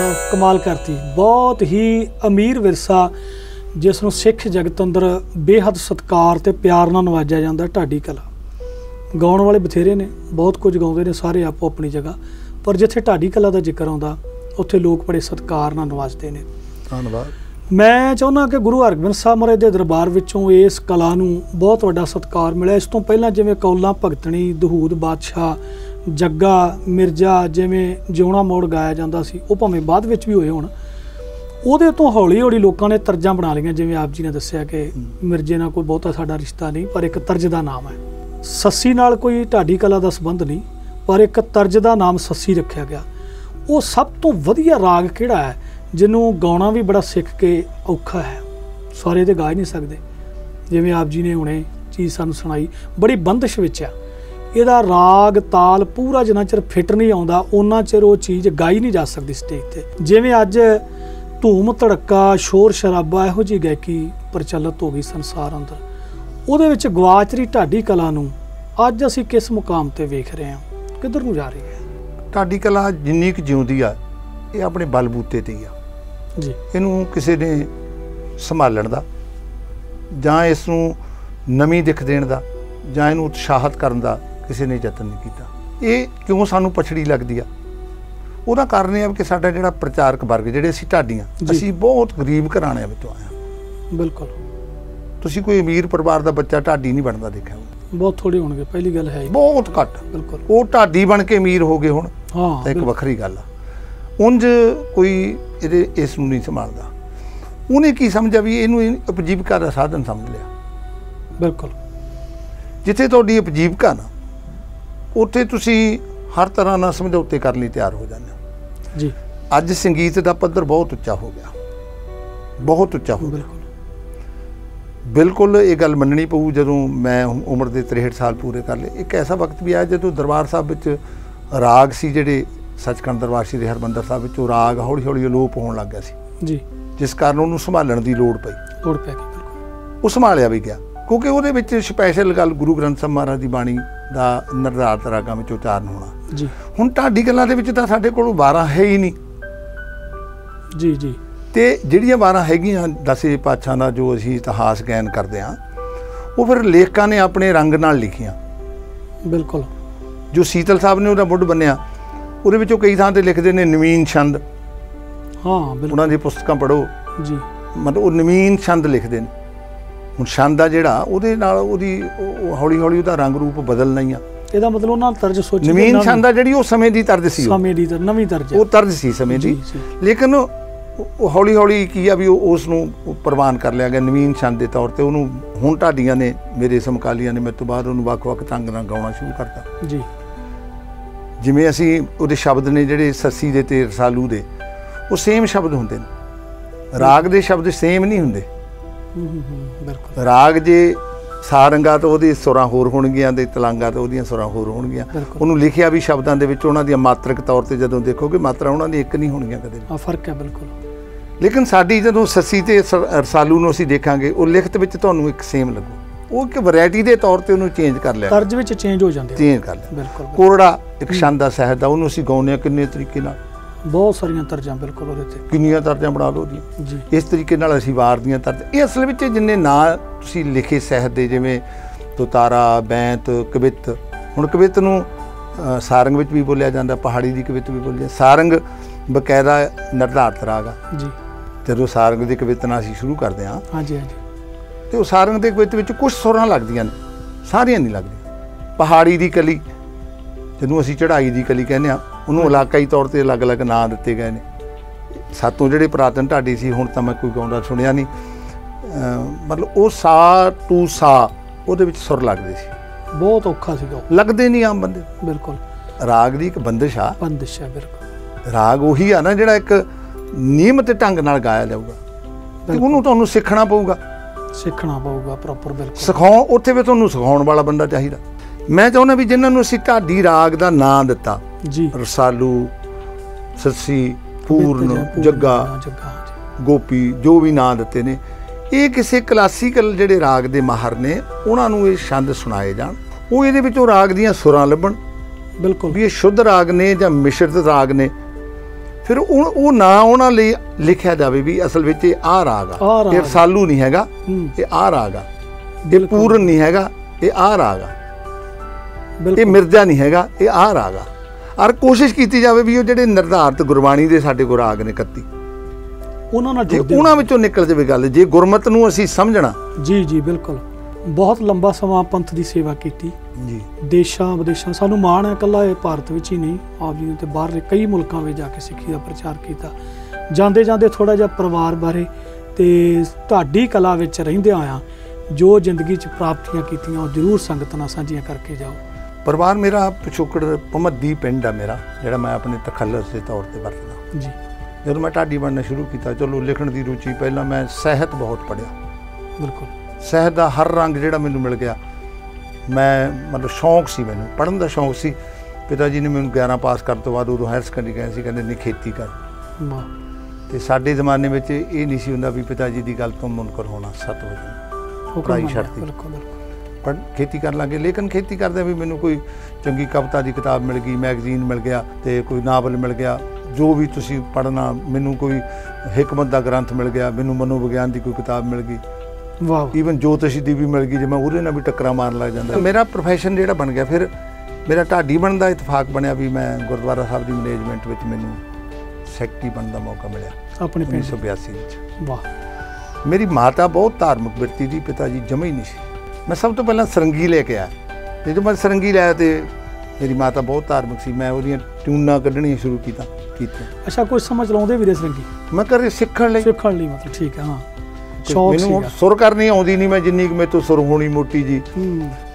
ਸਾਹਿਬ ਕਮਾਲ ਕਰਤੀ। ਬਹੁਤ ਹੀ ਅਮੀਰ ਵਿਰਸਾ ਜਿਸ ਨੂੰ ਸਿੱਖ ਜਗਤ ਅੰਦਰ ਬੇਹੱਦ ਸਤਿਕਾਰ ਤੇ ਪਿਆਰ ਨਾਲ ਨਵਾਜਿਆ ਜਾਂਦਾ ਢਾਡੀ ਕਲਾ। ਗਾਉਣ ਵਾਲੇ ਬਥੇਰੇ ਨੇ ਬਹੁਤ ਕੁਝ ਗਾਉਂਦੇ ਨੇ ਸਾਰੇ ਆਪੋ ਆਪਣੀ ਜਗ੍ਹਾ। ਪਰ ਜਿੱਥੇ ਢਾਡੀ ਕਲਾ ਦਾ ਜ਼ਿਕਰ ਆਉਂਦਾ ਉੱਥੇ ਲੋਕ ਬੜੇ ਸਤਿਕਾਰ ਨਾਲ ਨਵਾਜਦੇ ਨੇ। ਧੰਨਵਾਦ। ਮੈਂ ਚਾਹੁੰਦਾ ਕਿ ਗੁਰੂ ਹਰਗੋਬਿੰਦ ਸਾਹਿਬ ਮਹਾਰਾਜ ਦੇ ਦਰਬਾਰ ਵਿੱਚੋਂ ਇਸ ਕਲਾ ਨੂੰ ਬਹੁਤ ਵੱਡਾ ਸਤਿਕਾਰ ਮਿਲਿਆ। ਇਸ ਤੋਂ ਪਹਿਲਾਂ ਜਿਵੇਂ ਕੌਲਾਂ ਭਗਤਣੀ ਦਹੂਦ ਬਾਦਸ਼ਾਹ ਜੱਗਾ ਮਿਰਜ਼ਾ ਜਿਵੇਂ ਜਿਉਣਾ ਮੋੜ ਗਾਇਆ ਜਾਂਦਾ ਸੀ ਉਹ ਭਾਵੇਂ ਬਾਅਦ ਵਿੱਚ ਵੀ ਹੋਏ ਹੋਣ ਉਹਦੇ ਤੋਂ ਹੌਲੀ ਹੌਲੀ ਲੋਕਾਂ ਨੇ ਤਰਜਾਂ ਬਣਾ ਲਈਆਂ ਜਿਵੇਂ ਆਪ ਜੀ ਨੇ ਦੱਸਿਆ ਕਿ ਮਿਰਜ਼ੇ ਨਾਲ ਕੋਈ ਬਹੁਤਾ ਸਾਡਾ ਰਿਸ਼ਤਾ ਨਹੀਂ ਪਰ ਇੱਕ ਤਰਜ ਦਾ ਨਾਮ ਹੈ। ਸੱਸੀ ਨਾਲ ਕੋਈ ਢਾਡੀ ਕਲਾ ਦਾ ਸੰਬੰਧ ਨਹੀਂ ਪਰ ਇੱਕ ਤਰਜ ਦਾ ਨਾਮ ਸੱਸੀ ਰੱਖਿਆ ਗਿਆ। ਉਹ ਸਭ ਤੋਂ ਵਧੀਆ ਰਾਗ ਕਿਹੜਾ ਹੈ ਜਿਹਨੂੰ ਗਾਉਣਾ ਵੀ ਬੜਾ ਸਿੱਖ ਕੇ ਔਖਾ ਹੈ? ਸਾਰੇ ਤੇ ਗਾ ਹੀ ਨਹੀਂ ਸਕਦੇ। ਜਿਵੇਂ ਆਪ ਜੀ ਨੇ ਹੁਣੇ ਚੀਜ਼ ਸਾਨੂੰ ਸੁਣਾਈ ਬੜੀ ਬੰਦਸ਼ ਵਿੱਚ ਆ। ਇਹਦਾ ਰਾਗ ਤਾਲ ਪੂਰਾ ਜਿੰਨਾ ਚਿਰ ਫਿੱਟ ਨਹੀਂ ਆਉਂਦਾ ਉਹਨਾਂ ਚਿਰ ਉਹ ਚੀਜ਼ ਗਾਈ ਨਹੀਂ ਜਾ ਸਕਦੀ ਸਟੇਜ ਤੇ। ਜਿਵੇਂ ਅੱਜ ਧੂਮ ਧੜਕਾ ਸ਼ੋਰ ਸ਼ਰਾਬਾ ਇਹੋ ਜਿਹੀ ਗਾਇਕੀ ਪ੍ਰਚਲਿਤ ਹੋ ਗਈ ਸੰਸਾਰ ਅੰਦਰ। ਉਹਦੇ ਵਿੱਚ ਗਵਾਚਰੀ ਢਾਡੀ ਕਲਾ ਨੂੰ ਅੱਜ ਅਸੀਂ ਕਿਸ ਮੁਕਾਮ ਤੇ ਵੇਖ ਰਹੇ ਹਾਂ? ਕਿੱਧਰ ਨੂੰ ਜਾ ਰਹੀ ਹੈ? ਢਾਡੀ ਕਲਾ ਜਿੰਨੀ ਕੁ ਜਿਉਂਦੀ ਆ ਇਹ ਆਪਣੇ ਬਲਬੂਤੇ ਤੇ ਹੀ ਆ। ਜੀ। ਇਹਨੂੰ ਕਿਸੇ ਨੇ ਸੰਭਾਲਣ ਦਾ ਜਾਂ ਇਸ ਨੂੰ ਨਵੀਂ ਦਿੱਖ ਦੇਣ ਦਾ ਜਾਂ ਇਹਨੂੰ ਉਤਸ਼ਾਹਤ ਕਰਨ ਦਾ ਕਿਸੇ ਨੇ ਯਤਨ ਨਹੀਂ ਕੀਤਾ। ਇਹ ਕਿਉਂ ਸਾਨੂੰ ਪਛੜੀ ਲੱਗਦੀ ਆ? ਉਹਦਾ ਕਾਰਨ ਇਹ ਆ ਕਿ ਸਾਡਾ ਜਿਹੜਾ ਪ੍ਰਚਾਰਕ ਵਰਗ ਜਿਹੜੇ ਅਸੀਂ ਢਾਡੀਆਂ। ਅਸੀਂ ਬਹੁਤ ਗਰੀਬ ਘਰਾਣਿਆਂ ਵਿੱਚੋਂ ਆਏ ਹਾਂ। ਬਿਲਕੁਲ। ਤੁਸੀਂ ਕੋਈ ਅਮੀਰ ਪਰਿਵਾਰ ਦਾ ਬੱਚਾ ਢਾਡੀ ਨਹੀਂ ਬਣਦਾ ਦੇਖਿਆ। ਬਹੁਤ ਥੋੜੇ ਹੋਣਗੇ ਪਹਿਲੀ ਗੱਲ ਹੈ। ਬਹੁਤ ਘੱਟ। ਬਿਲਕੁਲ। ਉਹ ਢਾਡੀ ਬਣ ਕੇ ਅਮੀਰ ਹੋ ਗਏ ਹੁਣ ਹਾਂ ਤਾਂ ਇੱਕ। ਵੱਖਰੀ ਗੱਲ ਆ। ਉਂਝ ਕੋਈ ਇਹਦੇ ਇਸ ਨੂੰ ਨਹੀਂ ਸੰਭਾਲਦਾ। ਉਹਨੇ ਕੀ ਸਮਝਿਆ ਵੀ ਇਹਨੂੰ ਇਹ ਉਪਜੀਵਕਾ ਦਾ ਸਾਧਨ ਸਮਝ ਲਿਆ। ਬਿਲਕੁਲ। ਜਿੱਥੇ ਤੁਹਾਡੀ ਉਪਜੀਵਕਾ ਨਾ ਉੱਥੇ ਤੁਸੀਂ ਹਰ ਤਰ੍ਹਾਂ ਨਾਲ ਸਮਝੌਤੇ ਕਰਨ ਲਈ ਤਿਆਰ ਹੋ ਜਾਂਦੇ ਹੋ। ਜੀ। ਅੱਜ ਸੰਗੀਤ ਦਾ ਪੱਧਰ ਬਹੁਤ ਉੱਚਾ ਹੋ ਗਿਆ। ਬਹੁਤ ਉੱਚਾ ਹੋ ਗਿਆ। ਬਿਲਕੁਲ। ਇਹ ਗੱਲ ਮੰਨਣੀ ਪਊ ਜਦੋਂ ਮੈਂ ਉਮਰ ਦੇ 63 ਸਾਲ ਪੂਰੇ ਕਰ ਲਏ। ਇੱਕ ਐਸਾ ਵਕਤ ਵੀ ਆਇਆ ਜਦੋਂ ਦਰਬਾਰ ਸਾਹਿਬ ਵਿੱਚ ਰਾਗ ਸੀ ਜਿਹੜੇ ਸੱਚਖੰਡ ਦਰਬਾਰ ਸ੍ਰੀ ਹਰਿਮੰਦਰ ਸਾਹਿਬ ਵਿੱਚ ਉਹ ਰਾਗ ਹੌਲੀ ਹੌਲੀ ਅਲੋਪ ਹੋਣ ਲੱਗ ਗਿਆ ਸੀ। ਜੀ। ਜਿਸ ਕਾਰਨ ਉਹਨੂੰ ਸੰਭਾਲਣ ਦੀ ਲੋੜ ਪਈ। ਲੋੜ ਪੈ ਗਈ ਬਿਲਕੁਲ। ਉਹ ਸੰਭਾਲਿਆ ਵੀ ਗਿਆ। ਕਿਉਂਕਿ ਉਹਦੇ ਵਿੱਚ ਸਪੈਸ਼ਲ ਗੱਲ ਗੁਰੂ ਗ੍ਰੰਥ ਸਾਹਿਬ ਮਹਾਰਾਜ ਦੀ ਬਾਣੀ ਦਾ ਨਿਰਧਾਰਤ ਰਾਗਾਂ ਵਿੱਚ ਉਚਾਰਨ ਹੋਣਾ। ਜੀ। ਹੁਣ ਢਾਡੀ ਗੱਲਾਂ ਦੇ ਵਿੱਚ ਤਾਂ ਸਾਡੇ ਕੋਲ 12 ਹੈ ਹੀ ਨਹੀਂ। ਜੀ ਜੀ। ਤੇ ਜਿਹੜੀਆਂ 12 ਹੈਗੀਆਂ ਦਸੇ ਪਾਤਸ਼ਾਹਾਂ ਦਾ ਜੋ ਅਸੀਂ ਇਤਿਹਾਸ ਗਾਇਨ ਕਰਦੇ ਹਾਂ ਉਹ ਫਿਰ ਲੇਖਕਾਂ ਨੇ ਆਪਣੇ ਰੰਗ ਨਾਲ ਲਿਖੀਆਂ। ਬਿਲਕੁਲ। ਜੋ ਸੀਤਲ ਸਾਹਿਬ ਨੇ ਉਹਦਾ ਮੁੱਢ ਬੰਨਿਆ ਉਹਦੇ ਵਿੱਚੋਂ ਕਈ ਥਾਂ ਤੇ ਲਿਖਦੇ ਨੇ ਨਵੀਨ ਛੰਦ। ਹਾਂ ਬਿਲਕੁਲ। ਉਹਨਾਂ ਦੀ ਪੁਸਤਕਾਂ ਪੜ੍ਹੋ। ਜੀ। ਮਤਲਬ ਉਹ ਨਵੀਨ ਛੰਦ ਲਿਖਦੇ ਨੇ। ਹੁਣ ਛੰਦ ਆ ਜਿਹੜਾ ਉਹਦੇ ਨਾਲ ਉਹਦੀ ਹੌਲੀ ਹੌਲੀ ਉਹਦਾ ਰੰਗ ਰੂਪ ਬਦਲਣਾ ਹੀ ਆ। ਇਹਦਾ ਮਤਲਬ ਉਹਨਾਂ ਤਰਜ ਸੋਚੀ ਨਵੀਨ ਛੰਦ ਆ ਜਿਹੜੀ ਉਹ ਸਮੇਂ ਦੀ ਤਰਜ਼ ਸੀ। ਸਮੇਂ ਦੀ ਤਰ ਨਵੀਂ ਤਰਜ ਉਹ ਤਰਜ਼ ਸੀ ਸਮੇਂ ਦੀ। ਲੇਕਿਨ ਉਹ ਹੌਲੀ ਹੌਲੀ ਕੀ ਆ ਵੀ ਉਸ ਨੂੰ ਪ੍ਰਵਾਨ ਕਰ ਲਿਆ ਗਿਆ ਨਵੀਨ ਛੰਦ ਦੇ ਤੌਰ ਤੇ। ਉਹਨੂੰ ਹੁਣ ਢਾਡੀਆਂ ਨੇ ਮੇਰੇ ਸਮਕਾਲੀਆਂ ਨੇ ਮੇਰੇ ਤੋਂ ਬਾਅਦ ਉਹਨੂੰ ਵੱਖ-ਵੱਖ ਢੰਗ ਨਾਲ ਗਾਉਣਾ ਸ਼ੁਰੂ ਕਰਤਾ। ਜੀ। ਜਿਵੇਂ ਅਸੀਂ ਉਹਦੇ ਸ਼ਬਦ ਨੇ ਜਿਹੜੇ ਸੱਸੀ ਦੇ ਤੇ ਰਸਾਲੂ ਦੇ ਉਹ ਸੇਮ ਸ਼ਬਦ ਹੁੰਦੇ ਨੇ। ਰਾਗ ਦੇ ਸ਼ਬਦ ਸੇਮ ਨਹੀਂ ਹੁੰਦੇ। ਬਿਲਕੁਲ ਰਾਗ ਜੇ ਸਾਰੰਗਾ ਤਾਂ ਉਹਦੀ ਸੁਰਾਂ ਹੋਰ ਹੋਣਗੀਆਂ ਤੇ ਤਲਾਂਗਾ ਤਾਂ ਉਹਦੀਆਂ ਸੁਰਾਂ ਹੋਰ ਹੋਣਗੀਆਂ। ਉਹਨੂੰ ਲਿਖਿਆ ਵੀ ਸ਼ਬਦਾਂ ਦੇ ਵਿੱਚ ਉਹਨਾਂ ਦੀਆਂ ਮਾਤਰਕ ਤੌਰ ਤੇ ਜਦੋਂ ਦੇਖੋਗੇ ਮਾਤਰਾ ਉਹਨਾਂ ਦੀ ਇੱਕ ਨਹੀਂ ਹੋਣਗੀਆਂ ਕਦੇ। ਆ ਫ਼ਰਕ ਹੈ ਬਿਲਕੁਲ ਲੇਕਿਨ ਸਾਡੀ ਜਦੋਂ ਸੱਸੀ ਤੇ ਰਸਾਲੂ ਨੂੰ ਅਸੀਂ ਦੇਖਾਂਗੇ ਉਹ ਲਿਖਤ ਵਿੱਚ ਤੁਹਾਨੂੰ ਇੱਕ ਸੇਮ ਲੱਗੂ ਉਹ ਇੱਕ ਵੈਰਾਈਟੀ ਦੇ ਤੌਰ ਤੇ ਉਹਨੂੰ ਚੇਂਜ ਕਰ ਲਿਆ ਤਰਜ ਵਿੱਚ ਚੇਂਜ ਹੋ ਜਾਂਦੇ ਆ। ਚੇਂਜ ਕਰ ਲਿਆ ਬਿਲਕੁਲ। ਕੋਰੜਾ ਇੱਕ ਦਾ ਸਹਿਤ ਦਾ ਉਹਨੂੰ ਅਸੀਂ ਗਾਉਂਦੇ ਹਾਂ ਕਿੰਨੇ ਤਰੀਕੇ ਨਾਲ ਬਹੁਤ ਸਾਰੀਆਂ ਤਰਜਾਂ ਬਿਲਕੁਲ ਉਹਦੇ ਤੇ। ਕਿੰਨੀਆਂ ਤਰਜਾਂ ਬਣਾ ਲਓ ਜੀ। ਇਸ ਤਰੀਕੇ ਨਾਲ ਅਸੀਂ ਵਾਰ ਦੀਆਂ ਤਰਜ ਇਹ ਅਸਲ ਵਿੱਚ ਜਿੰਨੇ ਨਾਂ ਤੁਸੀਂ ਲਿਖੇ ਸਹਿਤ ਦੇ ਜਿਵੇਂ ਤੁਤਾਰਾ ਬੈਂਤ ਕਵਿਤ ਹੁਣ ਕਵਿਤ ਨੂੰ ਸਾਰੰਗ ਵਿੱਚ ਵੀ ਬੋਲਿਆ ਜਾਂਦਾ ਪਹਾੜੀ ਦੀ ਕਵਿਤ ਵੀ ਬੋਲੀ ਜਾਂਦੀ। ਸਾਰੰਗ ਬਕਾਇਦਾ ਨਿਰਧਾਰਤ ਰਾਗ ਆ। ਜੀ। ਜਦੋਂ ਸਾਰੰਗ ਦੀ ਕਵਿਤਾ ਨਾਲ ਅਸੀਂ ਸ਼ੁਰੂ ਕਰਦੇ ਹਾਂ ਹਾਂਜੀ ਹਾਂਜੀ। ਤੇ ਉਹ ਸਾਰੰਗ ਦੇ ਕਵਿਤ ਵਿੱਚ ਕੁਝ ਸੁਰਾਂ ਲੱਗਦੀਆਂ ਨੇ ਸਾਰੀਆਂ ਨਹੀਂ ਲੱਗਦੀਆਂ। ਪਹਾੜੀ ਦੀ ਕਲੀ ਜਿਹਨੂੰ ਅਸੀਂ ਚੜ੍ਹਾਈ ਦੀ ਕਲੀ ਕਹਿੰਦੇ ਆ ਉਹਨੂੰ ਇਲਾਕਾਈ ਤੌਰ ਤੇ ਅਲੱਗ-ਅਲੱਗ ਨਾਂ ਦਿੱਤੇ ਗਏ ਨੇ। ਸਾਤੋਂ ਜਿਹੜੇ ਪ੍ਰਾਤਨ ਢਾਡੀ ਸੀ ਹੁਣ ਤਾਂ ਮੈਂ ਕੋਈ ਗਾਉਂਦਾ ਸੁਣਿਆ ਨਹੀਂ। ਮਤਲਬ ਉਹ ਸਾ ਟੂ ਸਾ ਉਹਦੇ ਵਿੱਚ ਸੁਰ ਲੱਗਦੇ ਸੀ। ਬਹੁਤ ਔਖਾ ਸੀਗਾ। ਲੱਗਦੇ ਨਹੀਂ ਆਮ ਬੰਦੇ। ਬਿਲਕੁਲ। ਰਾਗ ਦੀ ਇੱਕ ਬੰਦਿਸ਼ ਆ। ਬੰਦਿਸ਼ ਹੈ ਬਿਲਕੁਲ। ਰਾਗ ਉਹੀ ਆ ਨਾ ਜਿਹੜਾ ਇੱਕ ਨਿਯਮਤ ਢੰਗ ਨਾਲ ਗਾਇਆ ਜਾਊਗਾ। ਤੇ ਉਹਨੂੰ ਤੁਹਾਨੂੰ ਸਿੱਖਣਾ ਪਊਗਾ। ਸਿੱਖਣਾ ਪਊਗਾ ਪ੍ਰੋਪਰ ਬਿਲਕੁਲ। ਸਿਖਾਉ ਉੱਥੇ ਵੀ ਤੁਹਾਨੂੰ ਸਿਖਾਉਣ ਵਾਲਾ ਬੰਦਾ ਚਾਹੀਦਾ। ਮੈਂ ਚਾਹੁੰਦਾ ਵੀ ਜਿਨ੍ਹਾਂ ਨੂੰ ਅਸੀਂ ਢਾਡੀ ਰਾਗ ਦਾ ਨਾਂ ਦਿੱਤਾ ਜੀ। ਰਸਾਲੂ ਸੱਸੀ ਪੂਰਨ ਜੱਗਾ। ਗੋਪੀ ਜੋ ਵੀ ਨਾਂ ਦਿੱਤੇ ਨੇ। ਇਹ ਕਿਸੇ ਕਲਾਸੀਕਲ ਜਿਹੜੇ ਰਾਗ ਦੇ ਮਾਹਰ ਨੇ ਉਹਨਾਂ ਨੂੰ ਇਹ ਛੰਦ ਸੁਣਾਏ ਜਾਣ। ਉਹ ਇਹਦੇ ਵਿੱਚੋਂ ਰਾਗ ਦੀਆਂ ਸੁਰਾਂ ਲੱਭਣ। ਬਿਲਕੁਲ। ਵੀ ਇਹ ਸ਼ੁੱਧ ਰਾਗ ਨੇ ਜਾਂ ਮਿਸ਼ਰਤ ਰਾਗ ਨੇ। ਫਿਰ ਉਹ ਉਹ ਨਾ ਉਹਨਾਂ ਲਈ ਲਿਖਿਆ ਜਾਵੇ ਵੀ ਅਸਲ ਵਿੱਚ ਇਹ ਆ ਰਾਗ ਆ। ਇਹ। ਰਸਾਲੂ ਨਹੀਂ ਹੈਗਾ ਇਹ ਆ ਰਾਗ ਆ। ਇਹ। ਪੂਰਨ ਨਹੀਂ ਹੈਗਾ ਇਹ ਆ ਰਾਗ ਆ। ਇਹ ਮਿਰਜ਼ਾ ਨਹੀਂ ਹੈਗਾ ਇਹ ਆ ਰਾਗ ਆ। ਔਰ ਕੋਸ਼ਿਸ਼ ਕੀਤੀ ਜਾਵੇ ਵੀ ਉਹ ਜਿਹੜੇ ਨਿਰਧਾਰਤ ਗੁਰਬਾਣੀ ਦੇ ਸਾਡੇ ਕੋਲ ਰਾਗ ਨੇ 31 ਉਹਨਾਂ ਨਾਲ ਜੁੜਦੇ ਉਹਨਾਂ ਵਿੱਚੋਂ ਨਿਕਲ ਜਾਵੇ ਗੱਲ ਜੇ ਗੁਰਮਤ ਨੂੰ ਅਸੀਂ ਸਮਝਣਾ। ਜੀ ਜੀ ਬਿਲਕੁਲ। ਬਹੁਤ ਲੰਬਾ ਸਮਾਂ ਪੰਥ ਦੀ ਸੇਵਾ ਕੀਤੀ। ਜੀ। ਦੇਸ਼ਾਂ ਵਿਦੇਸ਼ਾਂ ਸਾਨੂੰ ਮਾਣ ਹੈ ਇਕੱਲਾ ਇਹ ਭਾਰਤ ਵਿੱਚ ਹੀ ਨਹੀਂ। ਆਪ ਜੀ ਨੇ ਤੇ ਬਾਹਰਲੇ ਕਈ ਮੁਲਕਾਂ ਵਿੱਚ ਜਾ ਕੇ ਸਿੱਖੀ ਦਾ ਪ੍ਰਚਾਰ ਕੀਤਾ। ਜਾਂਦੇ ਜਾਂਦੇ ਥੋੜਾ ਜਿਹਾ ਪਰਿਵਾਰ ਬਾਰੇ ਤੇ ਢਾਡੀ ਕਲਾ ਵਿੱਚ ਰਹਿੰਦਿਆਂ ਆ ਜੋ ਜ਼ਿੰਦਗੀ 'ਚ ਪ੍ਰਾਪਤੀਆਂ ਕੀਤੀਆਂ ਉਹ ਜ਼ਰੂਰ ਸੰਗਤ ਨਾਲ ਸਾਂਝੀਆਂ ਕਰਕੇ ਜਾਓ। ਪਰਿਵਾਰ ਮੇਰਾ ਪਿਛੋਕੜ ਭਮੱਦੀ ਪਿੰਡ ਆ ਮੇਰਾ ਜਿਹੜਾ ਮੈਂ ਆਪਣੇ ਤਖੱਲਸ ਦੇ ਤੌਰ ਤੇ ਵਰਤਦਾ। ਜੀ। ਜਦੋਂ ਮੈਂ ਢਾਡੀ ਬਣਨਾ ਸ਼ੁਰੂ ਕੀਤਾ ਚਲੋ ਲਿਖਣ ਦੀ ਰੁਚੀ ਪਹਿਲਾਂ ਮੈਂ ਸਾਹਿਤ ਬਹੁਤ ਪੜ੍ਹਿਆ। ਬਿਲਕੁਲ। ਸਾਹਿਤ ਦਾ ਹਰ ਰੰਗ ਜਿਹੜਾ ਮੈਨੂੰ ਮਿਲ ਗਿਆ ਮੈਂ ਮਤਲਬ ਸ਼ੌਂਕ ਸੀ ਮੈਨੂੰ। ਪੜ੍ਹਨ ਦਾ ਸ਼ੌਂਕ ਸੀ। ਪਿਤਾ ਜੀ ਨੇ ਮੈਨੂੰ 11 ਪਾਸ ਕਰਨ ਤੋਂ ਬਾਅਦ ਉਦੋਂ ਹਾਇਰ ਸੈਕੰਡਰੀ ਗਏ ਸੀ ਕਹਿੰਦੇ ਨਹੀਂ ਖੇਤੀ ਕਰ। ਵਾਹ। ਤੇ ਸਾਡੇ ਜ਼ਮਾਨੇ ਵਿੱਚ ਇਹ ਨਹੀਂ ਸੀ ਹੁੰਦਾ ਵੀ ਪਿਤਾ ਜੀ ਦੀ ਗੱਲ ਤੋਂ ਮੁਨਕਰ ਹੋਣਾ ਸਤ ਹੋ ਜਾਣਾ ਪੜ੍ਹਾਈ ਮੰਨਿਆ, ਛੱਡਤੀ। ਬਿਲਕੁਲ ਬਿਲਕੁਲ। ਪਰ ਖੇਤੀ ਕਰਨ ਲੱਗੇ ਲੇਕਿਨ ਖੇਤੀ ਕਰਦੇ ਵੀ ਮੈਨੂੰ ਕੋਈ ਚੰਗੀ ਕਵਿਤਾ ਦੀ ਕਿਤਾਬ ਮਿਲ ਗਈ ਮੈਗਜ਼ੀਨ ਮਿਲ ਗਿਆ ਤੇ ਕੋਈ ਨਾਵਲ ਮਿਲ ਗਿਆ। ਜੋ ਵੀ ਤੁਸੀਂ ਪੜ੍ਹਨਾ ਮੈਨੂੰ ਕੋਈ ਹਕਮਤ ਦਾ ਗ੍ਰੰਥ ਮਿਲ ਗਿਆ ਮੈਨੂੰ ਮਨੋਵਿਗਿਆਨ ਦੀ ਕੋਈ ਕਿਤਾਬ ਮਿਲ ਗਈ। ਵਾਹ। ਈਵਨ ਜੋਤਿਸ਼ ਦੀ ਵੀ ਮਿਲ ਗਈ ਜੇ ਮੈਂ ਉਹਦੇ ਨਾਲ ਵੀ ਟੱਕਰਾਂ ਮਾਰਨ ਲੱਗ ਜਾਂਦਾ। ਮੇਰਾ ਪ੍ਰੋਫੈਸ਼ਨ ਜਿਹੜਾ ਬਣ ਗਿਆ ਫਿਰ ਮੇਰਾ ਢਾਡੀ ਬਣਨ ਦਾ ਇਤਫਾਕ ਬਣਿਆ ਵੀ ਮੈਂ ਗੁਰਦੁਆਰਾ ਸਾਹਿਬ ਦੀ ਮੈਨੇਜਮੈਂਟ ਵਿੱਚ ਮੈਨੂੰ ਸੈਕਟਰੀ ਬਣਨ ਦਾ ਮੌਕਾ ਮਿਲਿਆ ਆਪਣੇ ਪਿੰਡ। 1982 ਵਿੱਚ। ਵਾਹ। ਮੇਰੀ ਮਾਤਾ ਬਹੁਤ ਧਾਰਮਿਕ ਵਿਰਤੀ ਦੀ ਪਿਤਾ ਜੀ ਜਮਾ ਹੀ ਨਹੀਂ ਸੀ। ਮੈਂ ਸਭ ਤੋਂ ਪਹਿਲਾਂ ਸਰੰਗੀ ਲੈ ਕੇ ਆਇਆ। ਜਦੋਂ ਮੈਂ ਸਰੰਗੀ ਲਿਆ ਤੇ ਮੇਰੀ ਮਾਤਾ ਬਹੁਤ ਧਾਰਮਿਕ ਸੀ ਮੈਂ ਉਹਦੀਆਂ ਟਿਊਨਾਂ ਕੱਢਣੀਆਂ ਸ਼ੁਰੂ ਕੀਤਾ ਕੀਤੀਆਂ। ਅੱਛਾ ਕੁਝ ਸਮਝ ਲਾਉਂਦੇ ਵੀਰੇ ਸੰਗੀ ਮੈਂ ਘਰੇ ਸਿੱਖਣ ਲਈ। ਸਿੱਖਣ ਲਈ ਮਤਲਬ ਠੀਕ ਹੈ ਹਾਂ। ਮੈਨੂੰ ਸੁਰ ਕਰਨੀ ਆਉਂਦੀ ਨਹੀਂ ਮੈਂ ਜਿੰਨੀ ਕੁ ਮੇਰੇ ਤੋਂ ਸੁਰ ਹੋਣੀ ਮੋਟੀ ਜੀ।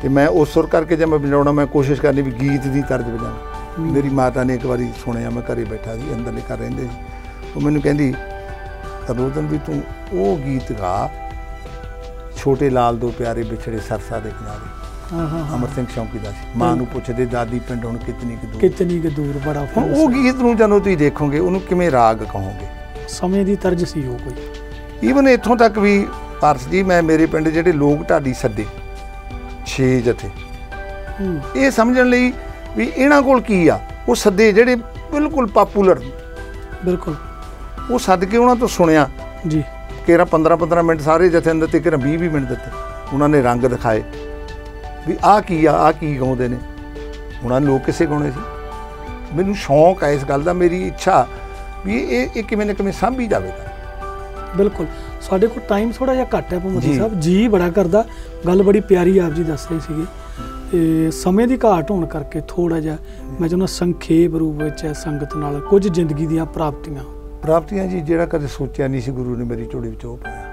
ਤੇ ਮੈਂ ਉਸ ਸੁਰ ਕਰਕੇ ਜਦ ਮੈਂ ਵਜਾਉਣਾ ਮੈਂ ਕੋਸ਼ਿਸ਼ ਕਰਨੀ ਵੀ ਗੀਤ ਦੀ ਤਰਜ਼ ਵਜਾਵਾਂ ਹੂੰ। ਮੇਰੀ ਮਾਤਾ ਨੇ ਇੱਕ ਵਾਰੀ ਸੁਣਿਆ ਮੈਂ ਘਰੇ ਬੈਠਾ ਸੀ ਅੰਦਰਲੇ ਘਰ ਰਹਿੰਦੇ ਸੀ। ਉਹ ਮੈਨੂੰ ਕਹਿੰਦੀ ਤਰੋਦਨ ਵੀ ਤੂੰ ਉਹ ਗੀਤ ਗਾ ਛੋਟੇ ਲਾਲ ਦੋ ਪਿਆਰੇ ਵਿਛੜੇ ਸਰਸਾ ਦੇ ਕਿਨਾਰੇ। ਹਾਂ ਹਾਂ ਅਮਰ ਸਿੰਘ ਸ਼ੌਂਕੀ ਦਾ ਸੀ। ਮਾਂ ਨੂੰ ਪੁੱਛਦੇ ਦਾਦੀ ਪਿੰਡ ਹੁਣ ਕਿਤਨੀ ਕੁ ਦੂਰ? ਕਿਤਨੀ ਕੁ ਦੂਰ? ਬੜਾ ਉਹ। ਗੀਤ ਨੂੰ ਜਦੋਂ ਤੁਸੀਂ ਦੇਖੋਗੇ ਉਹਨੂੰ ਕਿਵੇਂ ਰਾਗ ਕਹੋਗੇ? ਸਮੇਂ ਦੀ ਤਰਜ ਸੀ ਉਹ ਕੋਈ। ਈਵਨ ਇੱਥੋਂ ਤੱਕ ਵੀ ਪਾਰਸ ਜੀ ਮੈਂ ਮੇਰੇ ਪਿੰਡ ਜਿਹੜੇ ਲੋਕ ਢਾਡੀ ਸੱਦੇ ਛੇ ਜਥੇ ਹੂੰ। ਇਹ ਸਮਝਣ ਲਈ ਵੀ ਇਹਨਾਂ ਕੋਲ ਕੀ ਆ? ਉਹ ਸੱਦੇ ਜਿਹੜੇ ਬਿਲਕੁਲ ਪਪੂਲਰ ਬਿਲਕੁਲ। ਉਹ ਸੱਦ ਕੇ ਉਹਨਾਂ ਤੋਂ ਸੁਣਿਆ। ਜੀ। ਕਿਹੜਾ 15 15 ਮਿੰਟ ਸਾਰੇ ਜਥੇ ਅੰਦਰ ਤੇ ਕਿਹੜਾ 20 20 ਮਿੰਟ ਦਿੱਤੇ। ਉਹਨਾਂ ਨੇ ਰੰਗ ਦਿਖਾਏ ਵੀ ਆਹ ਕੀ ਆ ਆਹ ਕੀ ਗਾਉਂਦੇ ਨੇ। ਉਹਨਾਂ ਲੋਕ ਕਿਸੇ ਗਾਉਣੇ ਸੀ? ਮੈਨੂੰ ਸ਼ੌਂਕ ਹੈ ਇਸ ਗੱਲ ਦਾ ਮੇਰੀ ਇੱਛਾ ਵੀ ਇਹ ਇਹ ਕਿਵੇਂ ਨਾ ਕਿਵੇਂ ਸਾਂਭੀ ਜਾਵੇਗਾ। ਬਿਲਕੁਲ। ਸਾਡੇ ਕੋਲ ਟਾਈਮ ਥੋੜਾ ਜਿਹਾ ਘੱਟ ਹੈ ਭਮਤੀ। ਸਾਹਿਬ। ਜੀ ਬੜਾ ਕਰਦਾ। ਗੱਲ ਬੜੀ ਪਿਆਰੀ ਆਪ ਜੀ ਦੱਸ ਰਹੇ ਸੀਗੇ। ਤੇ ਸਮੇਂ ਦੀ ਘਾਟ ਹੋਣ ਕਰਕੇ ਥੋੜਾ ਜਿਹਾ ਮੈਂ ਚਾਹੁੰਦਾ ਸੰਖੇਪ ਰੂਪ ਵਿੱਚ ਸੰਗਤ ਨਾਲ ਕੁਝ ਜ਼ਿੰਦਗੀ ਦੀਆਂ ਪ੍ਰਾਪਤੀਆਂ। ਪ੍ਰਾਪਤੀਆਂ ਜੀ ਜਿਹੜਾ ਕਦੇ ਸੋਚਿਆ ਨਹੀਂ ਸੀ ਗੁਰੂ ਨੇ ਮੇਰੀ ਝੋਲੀ ਵਿੱਚ ਉਹ ਪਾਇਆ।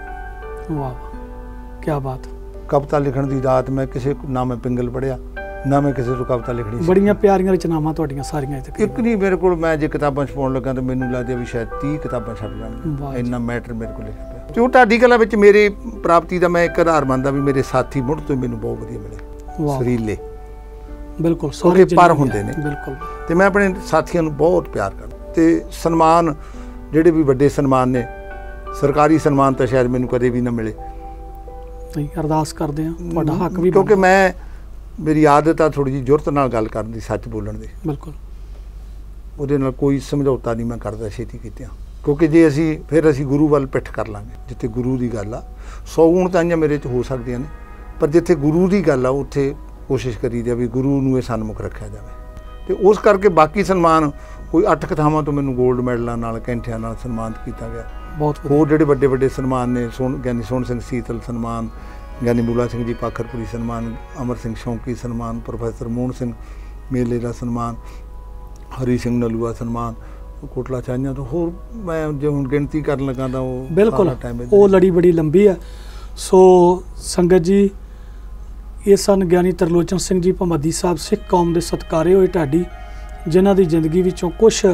ਵਾਹ ਵਾਹ ਕੀ ਬਾਤ। ਕਵਿਤਾ ਲਿਖਣ ਦੀ ਦਾਤ ਮੈਂ ਕਿਸੇ ਨਾ ਮੈਂ ਪਿੰਗਲ ਪੜਿਆ ਨਾ ਮੈਂ ਕਿਸੇ ਤੋਂ ਕਵਿਤਾ ਲਿਖਣੀ ਸੀ। ਬੜੀਆਂ ਪਿਆਰੀਆਂ ਰਚਨਾਵਾਂ ਤੁਹਾਡੀਆਂ ਸਾਰੀਆਂ ਇੱਥੇ ਇੱਕ ਨਹੀਂ ਮੇਰੇ ਕੋਲ ਮੈਂ ਜੇ ਕਿਤਾਬਾਂ ਛਪਾਉਣ ਲੱਗਾ ਤਾਂ ਮੈਨੂੰ ਲੱਗਦਾ ਵੀ ਸ਼ਾਇਦ 30 ਕਿਤਾਬਾਂ ਛਪ ਜਾਣਗੀਆਂ। ਇੰਨਾ ਮੈਟਰ ਮੇਰੇ ਕੋਲ ਲਿਖਿਆ ਪਿਆ। ਤੇ ਉਹ ਢਾਡੀ ਕਲਾ ਵਿੱਚ ਮੇਰੇ ਪ੍ਰਾਪਤੀ ਦਾ ਮੈਂ ਇੱਕ ਆਧਾਰ ਮੰਨਦਾ ਵੀ ਮੇਰੇ ਸਾਥੀ ਮੁੱਢ ਤੋਂ ਮੈਨੂੰ ਬਹੁਤ ਵਧੀਆ ਮਿਲੇ। ਸਰੀਲੇ। ਬਿਲਕੁਲ ਜਿੰਨੇ ਪਰ ਹੁੰਦੇ ਨੇ। ਬਿਲਕੁਲ। ਤੇ ਮੈਂ ਆਪਣੇ ਸਾਥੀਆਂ ਨੂੰ ਬਹੁਤ ਪਿਆਰ ਕਰਦਾ। ਤੇ ਸਨਮਾਨ ਜਿਹੜੇ ਵੀ ਵੱਡੇ ਸਨਮਾਨ ਨੇ ਸਰਕਾਰੀ ਸਨਮਾਨ ਤਾਂ ਸ਼ਾਇਦ ਮੈਨੂੰ ਕਦੇ ਵੀ ਨਾ ਮਿਲੇ। ਨਹੀਂ ਅਰਦਾਸ ਕਰਦੇ ਆ ਤੁਹਾਡਾ ਹੱਕ ਵੀ ਕਿਉਂਕਿ। ਮੈਂ ਮੇਰੀ ਆਦਤ ਆ ਥੋੜੀ ਜਿਹੀ ਜੁਰਤ ਨਾਲ ਗੱਲ ਕਰਨ ਦੀ ਸੱਚ ਬੋਲਣ ਦੀ। ਬਿਲਕੁਲ। ਉਹਦੇ ਨਾਲ ਕੋਈ ਸਮਝੌਤਾ ਨਹੀਂ ਮੈਂ ਕਰਦਾ ਛੇਤੀ ਕੀਤਿਆਂ। ਕਿਉਂਕਿ ਜੇ ਅਸੀਂ ਫਿਰ ਅਸੀਂ ਗੁਰੂ ਵੱਲ ਪਿੱਠ ਕਰ ਲਾਂਗੇ ਜਿੱਥੇ ਗੁਰੂ ਦੀ ਗੱਲ ਆ। ਸੌ ਗੁਣ ਤਾਂ ਮੇਰੇ 'ਚ ਹੋ ਸਕਦੀਆਂ ਨੇ ਪਰ ਜਿੱਥੇ ਗੁਰੂ ਦੀ ਗੱਲ ਆ ਉੱਥੇ ਕੋਸ਼ਿਸ਼ ਕਰੀ ਜਾ ਵੀ ਗੁਰੂ ਨੂੰ ਇਹ ਸਨਮੁਖ ਰੱਖਿਆ ਜਾਵੇ। ਤੇ ਉਸ ਕਰਕੇ ਬਾਕੀ ਸਨਮਾਨ ਕੋਈ ਅੱਠ ਕਥਾਵਾਂ ਤੋਂ ਮੈਨੂੰ 골ਡ ਮੈਡਲਾਂ ਨਾਲ ਕੈਂਠਿਆਂ ਨਾਲ ਸਨਮਾਨਿਤ ਕੀਤਾ ਗਿਆ। ਬਹੁਤ ਹੋਰ ਜਿਹੜੇ ਵੱਡੇ ਵੱਡੇ ਸਨਮਾਨ ਨੇ ਸੋਨ ਗਿਆਨੀ ਸੋਹਣ ਸਿੰਘ ਸੀਤਲ ਸਨਮਾਨ ਗਿਆਨੀ ਬੂਲਾ ਸਿੰਘ ਜੀ ਪਾਖਰਪੁਰੀ ਸਨਮਾਨ ਅਮਰ ਸਿੰਘ ਸ਼ੌਂਕੀ ਸਨਮਾਨ ਪ੍ਰੋਫੈਸਰ ਮੋਹਨ ਸਿੰਘ ਮੇਲੇ ਦਾ ਸਨਮਾਨ ਹਰੀ ਸਿੰਘ ਨਲੂਆ ਸਨਮਾਨ ਕੋਟਲਾ ਚਾਹੀਆਂ ਤੋਂ ਹੋਰ ਮੈਂ ਜੇ ਹੁਣ ਗਿਣਤੀ ਕਰਨ ਲੱਗਾ ਤਾਂ ਉਹ ਬਿਲਕੁਲ। ਉਹ। ਲੜੀ ਬੜੀ ਲੰਬੀ ਆ। ਸੋ ਸੰਗਤ ਜੀ ਇਹ ਸਨ ਗਿਆਨੀ ਤਰਲੋਚਨ ਸਿੰਘ ਜੀ ਭਮੱਦੀ ਸਾਹਿਬ ਸਿੱਖ ਕੌਮ ਦੇ ਸਤਕਾਰੇ ਹੋਏ ਢਾਡੀ। ਜਿਨ੍ਹਾਂ ਦੀ ਜ਼ਿੰਦਗੀ ਵਿੱਚੋਂ ਕੁਝ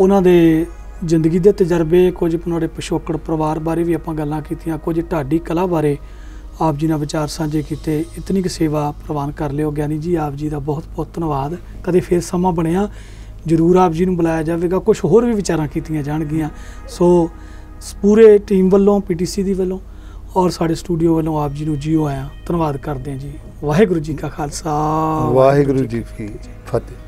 ਉਹਨਾਂ ਦੇ ਜ਼ਿੰਦਗੀ ਦੇ ਤਜਰਬੇ, ਕੁਝ ਉਹਨਾਂ ਦੇ ਪਿਛੋਕੜ ਪਰਿਵਾਰ ਬਾਰੇ ਵੀ ਆਪਾਂ ਗੱਲਾਂ ਕੀਤੀਆਂ, ਕੁਝ ਢਾਡੀ ਕਲਾ ਬਾਰੇ ਆਪ ਜੀ ਨਾਲ ਵਿਚਾਰ ਸਾਂਝੇ ਕੀਤੇ। ਇਤਨੀ ਕੁ ਸੇਵਾ ਪ੍ਰਵਾਨ ਕਰ ਲਿਓ, ਗਿਆਨੀ ਜੀ, ਆਪ ਜੀ ਦਾ ਬਹੁਤ ਬਹੁਤ ਧੰਨਵਾਦ। ਕਦੇ ਫੇਰ ਸਮਾਂ ਬਣਿਆ, ਜਰੂਰ ਆਪ ਜੀ ਨੂੰ ਬੁਲਾਇਆ ਜਾਵੇਗਾ। ਕੁਝ ਹੋਰ ਵੀ ਵਿਚਾਰਾਂ ਕੀਤੀਆਂ ਜਾਣਗੀਆਂ। ਸੋ ਪੂਰੇ ਟੀਮ ਵੱਲੋਂ, ਪੀਟੀਸੀ ਦੀ ਵੱਲੋਂ ਔਰ ਸਾਡੇ ਸਟੂਡੀਓ ਵੱਲੋਂ ਆਪ ਜੀ ਨੂੰ ਜੀਓ ਆਇਆ। ਧੰਨਵਾਦ ਕਰਦੇ ਹਾਂ ਜੀ। ਵਾਹਿਗੁਰੂ ਜੀ ਕਾ ਖਾਲਸਾ। ਵਾਹਿਗੁਰੂ ਜੀ ਕੀ ਫਤਿਹ।